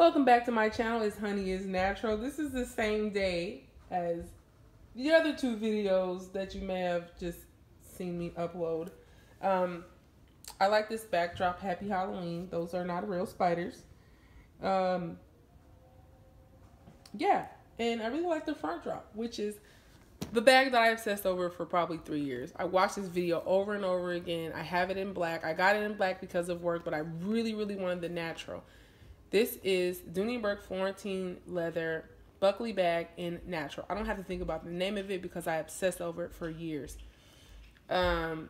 Welcome back to my channel. It's Honey is Natural. This is the same day as the other two videos that you may have just seen me upload. Um, I like this backdrop. Happy Halloween. Those are not real spiders. Um, yeah, and I really like the front drop, which is the bag that I obsessed over for probably three years. I watched this video over and over again. I have it in black. I got it in black because of work, but I really, really wanted the natural. This is Bourke Florentine leather Buckley bag in natural. I don't have to think about the name of it because I obsessed over it for years. Um,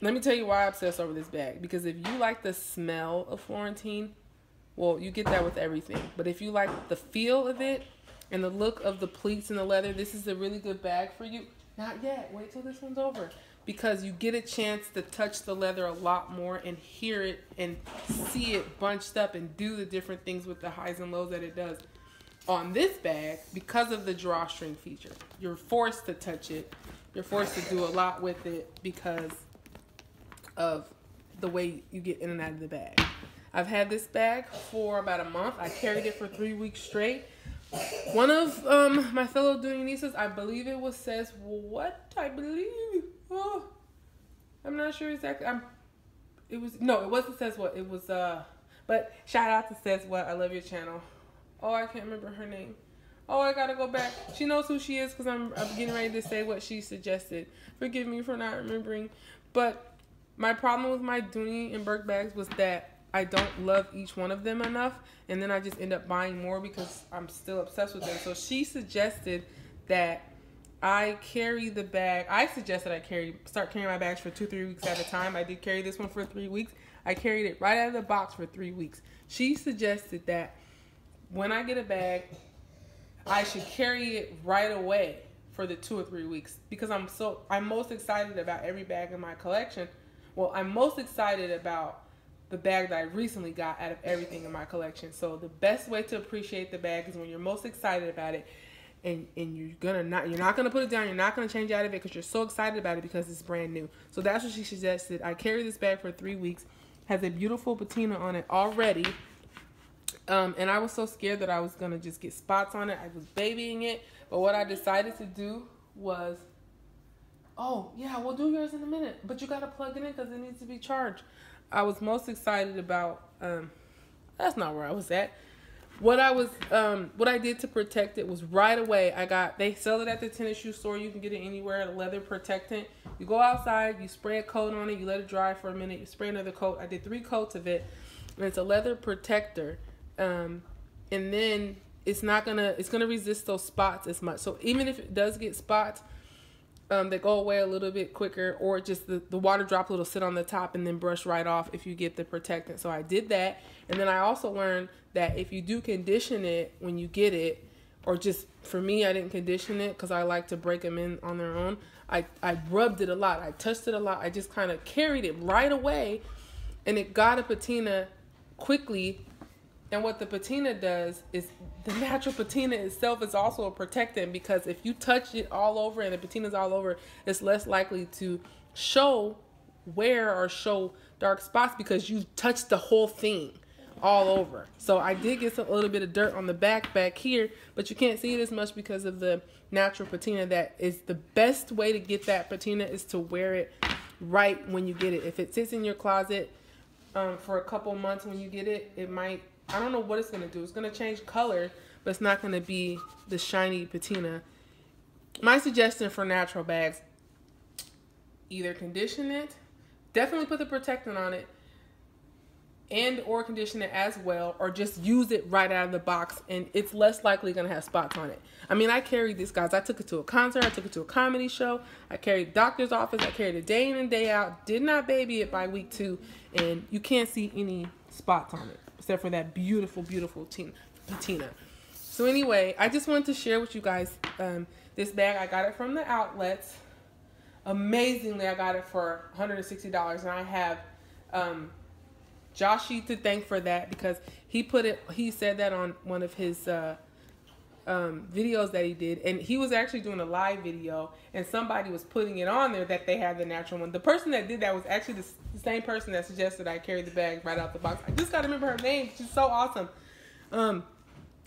let me tell you why I obsessed over this bag. Because if you like the smell of Florentine, well, you get that with everything. But if you like the feel of it and the look of the pleats and the leather, this is a really good bag for you. Not yet. Wait till this one's over. Because you get a chance to touch the leather a lot more and hear it and see it bunched up and do the different things with the highs and lows that it does. On this bag, because of the drawstring feature, you're forced to touch it. You're forced to do a lot with it because of the way you get in and out of the bag. I've had this bag for about a month. I carried it for three weeks straight. One of um, my fellow nieces, I believe it was says what I believe. Oh, I'm not sure exactly. I'm. It was no, it wasn't says what. It was uh. But shout out to says what. I love your channel. Oh, I can't remember her name. Oh, I gotta go back. She knows who she is because I'm, I'm getting ready to say what she suggested. Forgive me for not remembering. But my problem with my Dooney and Bourke bags was that I don't love each one of them enough, and then I just end up buying more because I'm still obsessed with them. So she suggested that I carry the bag. I suggested I carry start carrying my bags for two three weeks at a time. I did carry this one for three weeks. I carried it right out of the box for three weeks. She suggested that when I get a bag, I should carry it right away for the two or three weeks because I'm so I'm most excited about every bag in my collection. Well, I'm most excited about the bag that I recently got out of everything in my collection. So the best way to appreciate the bag is when you're most excited about it and and you're gonna not you're not gonna put it down, you're not gonna change out of it because you're so excited about it because it's brand new. So that's what she suggested. I carry this bag for three weeks, has a beautiful patina on it already. Um, and I was so scared that I was gonna just get spots on it. I was babying it, but what I decided to do was, oh yeah, we'll do yours in a minute, but you gotta plug it in because it needs to be charged. I was most excited about. Um, that's not where I was at. What I was, um, what I did to protect it was right away. I got they sell it at the tennis shoe store. You can get it anywhere. A leather protectant. You go outside, you spray a coat on it, you let it dry for a minute, you spray another coat. I did three coats of it, and it's a leather protector. Um, and then it's not gonna it's gonna resist those spots as much. So even if it does get spots, um, they go away a little bit quicker or just the, the water droplet will sit on the top and then brush right off if you get the protectant. So I did that. And then I also learned that if you do condition it when you get it, or just for me, I didn't condition it because I like to break them in on their own. I, I rubbed it a lot. I touched it a lot. I just kind of carried it right away and it got a patina quickly and what the patina does is the natural patina itself is also a protectant because if you touch it all over and the patina's all over, it's less likely to show wear or show dark spots because you touched the whole thing all over. So I did get a little bit of dirt on the back back here, but you can't see it as much because of the natural patina that is the best way to get that patina is to wear it right when you get it. If it sits in your closet um, for a couple months when you get it, it might I don't know what it's gonna do. It's gonna change color, but it's not gonna be the shiny patina. My suggestion for natural bags, either condition it, definitely put the protectant on it, and or condition it as well, or just use it right out of the box, and it's less likely gonna have spots on it. I mean, I carried this, guys. I took it to a concert, I took it to a comedy show, I carried doctor's office, I carried it day in and day out, did not baby it by week two, and you can't see any spots on it except for that beautiful, beautiful patina. So anyway, I just wanted to share with you guys um, this bag. I got it from the outlets. Amazingly, I got it for $160, and I have um, to thank for that because he put it. He said that on one of his uh, um, videos that he did, and he was actually doing a live video, and somebody was putting it on there that they had the natural one. The person that did that was actually the the same person that suggested I carry the bag right out the box. I just gotta remember her name. She's so awesome. Um,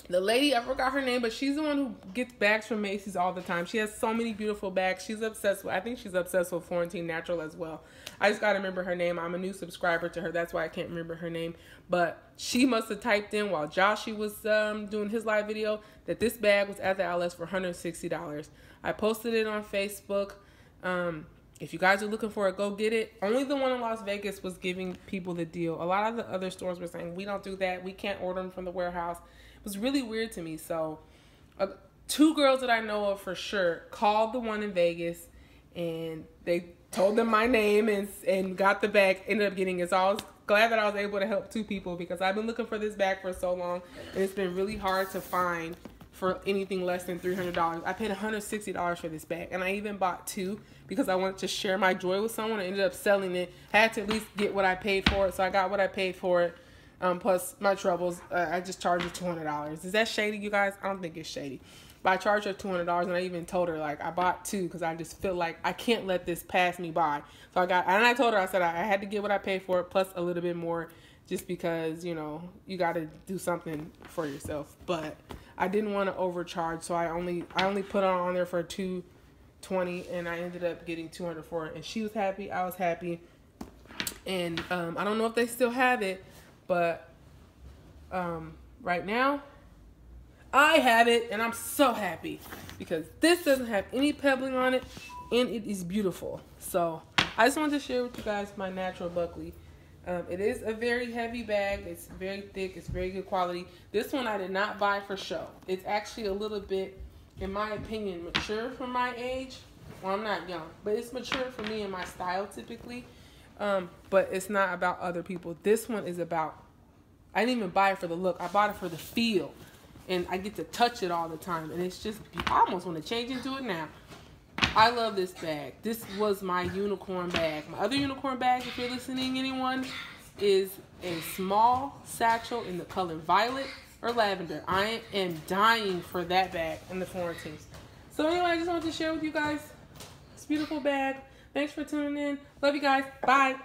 the lady, I forgot her name, but she's the one who gets bags from Macy's all the time. She has so many beautiful bags. She's obsessed with, I think she's obsessed with Florentine Natural as well. I just got to remember her name. I'm a new subscriber to her. That's why I can't remember her name. But she must have typed in while Joshy was um, doing his live video that this bag was at the outlets for $160. I posted it on Facebook. Um, if you guys are looking for it, go get it. Only the one in Las Vegas was giving people the deal. A lot of the other stores were saying, we don't do that. We can't order them from the warehouse was really weird to me. So, uh, two girls that I know of for sure called the one in Vegas, and they told them my name and and got the bag. Ended up getting it. So I was glad that I was able to help two people because I've been looking for this bag for so long, and it's been really hard to find for anything less than $300. I paid $160 for this bag, and I even bought two because I wanted to share my joy with someone. I ended up selling it. Had to at least get what I paid for it, so I got what I paid for it. Um, plus my troubles, uh, I just charged her two hundred dollars. Is that shady, you guys? I don't think it's shady. But I charged her two hundred dollars, and I even told her like I bought two because I just feel like I can't let this pass me by. So I got, and I told her I said I, had to get what I paid for plus a little bit more, just because you know you got to do something for yourself. But I didn't want to overcharge, so I only I only put on there for two twenty, and I ended up getting two hundred for it. And she was happy, I was happy, and um, I don't know if they still have it but um, right now, I have it and I'm so happy because this doesn't have any pebbling on it and it is beautiful. So I just wanted to share with you guys my natural Buckley. Um, it is a very heavy bag. It's very thick. It's very good quality. This one I did not buy for show. It's actually a little bit, in my opinion, mature for my age. Well, I'm not young, but it's mature for me and my style typically. Um, but it's not about other people. This one is about. I didn't even buy it for the look. I bought it for the feel, and I get to touch it all the time, and it's just. I almost want to change into it now. I love this bag. This was my unicorn bag. My other unicorn bag, if you're listening, anyone, is a small satchel in the color violet or lavender. I am dying for that bag in the Florentines. So anyway, I just wanted to share with you guys this beautiful bag. Thanks for tuning in. Love you guys. Bye.